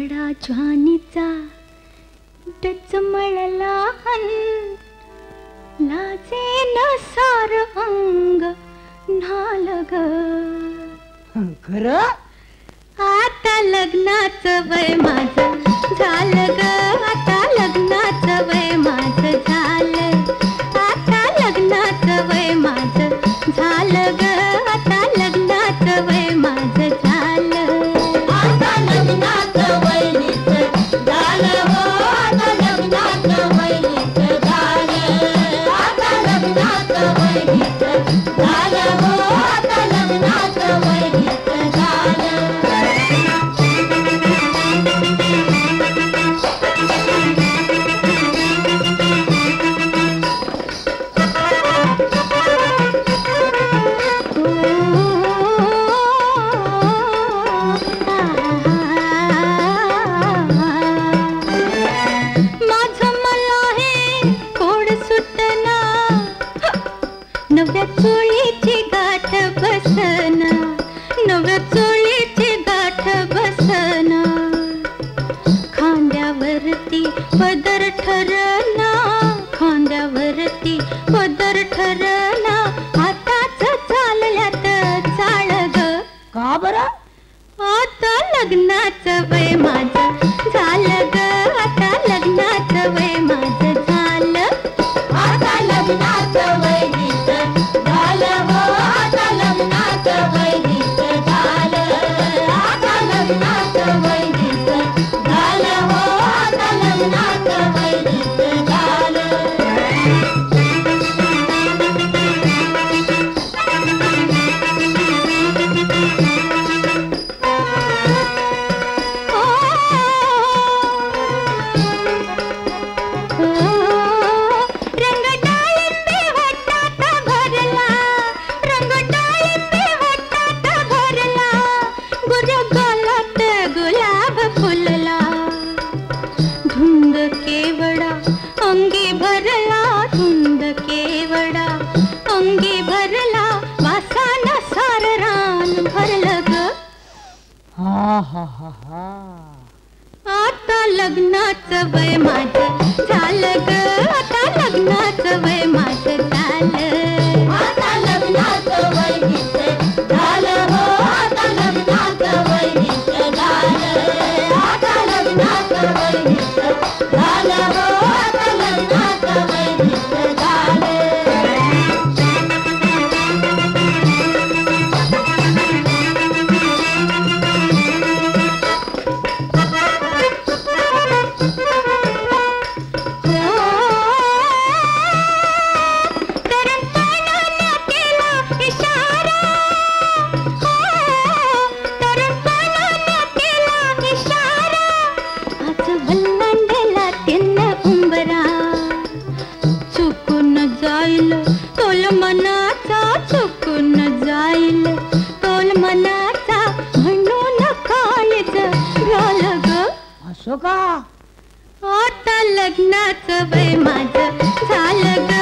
घडा ज्वानीचा डचमळला हन लाजे न सार अंग न्हाल ग खरं? आता लग्नाचं वय माझं झालं ग. वैनीचं झालं आता लग्नाचं वैनीचं नव्या चोळीची गाठ बसना नव्या चोळीची गाठ बसना. खांद्यावरती पदर ठरना खांद्यावरती पदर ठरना. आताच चालल्यात चाळ ग. का बरं? आता लग्नाचं वय माझं झालं ग. आता लग्नाचं वय माझं झालं. आता लग्नाचं लग्नाचं हा हा हा. आता लग्नाचं वय माझं झालं ग. असो का? आता लग्नाचं वय माझं झालं ग